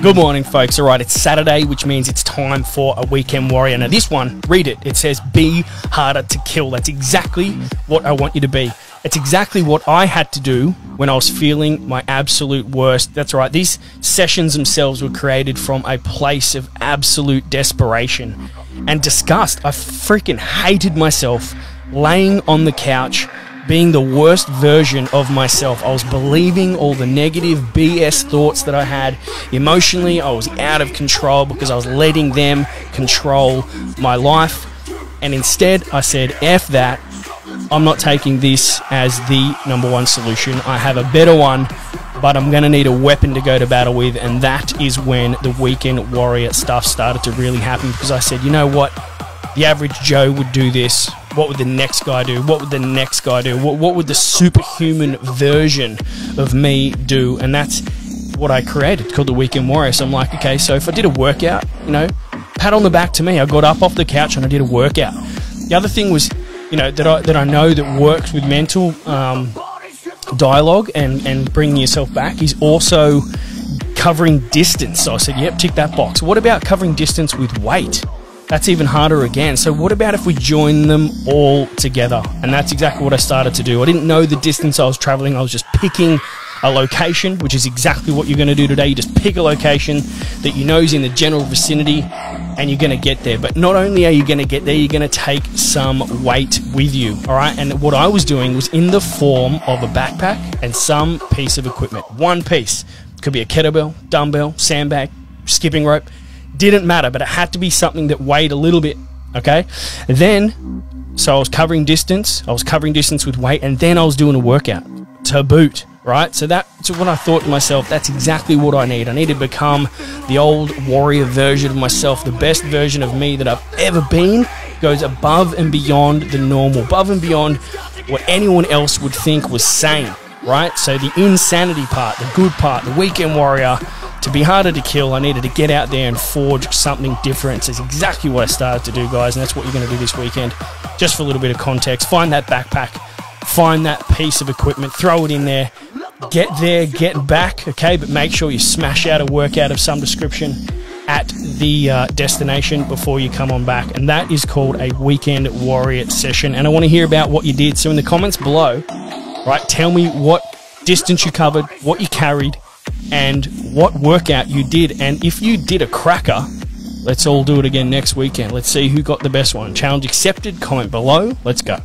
Good morning, folks. All right, it's Saturday, which means it's time for a weekend warrior. Now, this one, read it. It says, Be harder to kill. That's exactly what I want you to be. It's exactly what I had to do when I was feeling my absolute worst. That's right, these sessions themselves were created from a place of absolute desperation and disgust. I freaking hated myself laying on the couch being the worst version of myself. I was believing all the negative BS thoughts that I had. Emotionally, I was out of control because I was letting them control my life. And instead, I said, F that. I'm not taking this as the number one solution. I have a better one, but I'm going to need a weapon to go to battle with. And that is when the weekend warrior stuff started to really happen because I said, you know what? The average Joe would do this what would the next guy do? What would the next guy do? What, what would the superhuman version of me do? And that's what I created called the Weekend Warrior. So I'm like, okay, so if I did a workout, you know, pat on the back to me. I got up off the couch and I did a workout. The other thing was, you know, that I, that I know that works with mental um, dialogue and, and bringing yourself back is also covering distance. So I said, yep, tick that box. What about covering distance with weight? That's even harder again. So, what about if we join them all together? And that's exactly what I started to do. I didn't know the distance I was traveling, I was just picking a location, which is exactly what you're going to do today. You just pick a location that you know is in the general vicinity and you're going to get there. But not only are you going to get there, you're going to take some weight with you. All right. And what I was doing was in the form of a backpack and some piece of equipment. One piece. Could be a kettlebell, dumbbell, sandbag, skipping rope didn't matter, but it had to be something that weighed a little bit. Okay. Then, so I was covering distance. I was covering distance with weight, and then I was doing a workout to boot. Right. So that's what I thought to myself. That's exactly what I need. I need to become the old warrior version of myself, the best version of me that I've ever been. Goes above and beyond the normal, above and beyond what anyone else would think was sane. Right. So the insanity part, the good part, the weekend warrior to be harder to kill, I needed to get out there and forge something different. It's exactly what I started to do, guys, and that's what you're going to do this weekend. Just for a little bit of context, find that backpack, find that piece of equipment, throw it in there, get there, get back, okay, but make sure you smash out a workout of some description at the uh, destination before you come on back. And that is called a weekend warrior session. And I want to hear about what you did. So in the comments below, right, tell me what distance you covered, what you carried, and what workout you did. And if you did a cracker, let's all do it again next weekend. Let's see who got the best one. Challenge accepted. Comment below. Let's go.